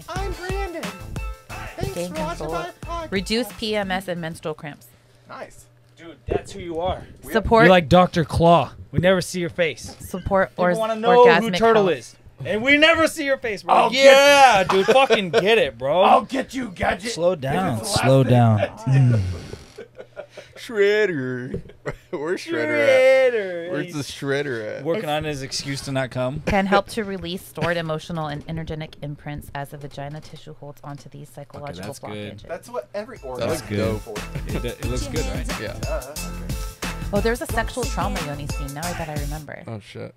TMI. I'm Brandon. Thanks Gain for watching control. my. Reduce PMS and menstrual cramps. Nice. Dude, that's who you are. Support You're like Dr. Claw. We never see your face. support People or want to know who Turtle health. is. And we never see your face, bro. Oh, I'll get- yeah, dude, fucking get it, bro. I'll get you, gadget. Slow down. This is the Slow last thing. down. Hmm. Shredder. Where's Shredder at? Shredder. Where's the Shredder at? Working It's- on his excuse to not come. Can help to release stored emotional and energetic imprints as the vagina tissue holds onto these psychological that's good. blockages. That's what every organ looks is good. for. It, it looks good, right? Yeah. Uh, okay. Oh, there's a sexual trauma Yoni scene. Now I bet I remember. Oh shit.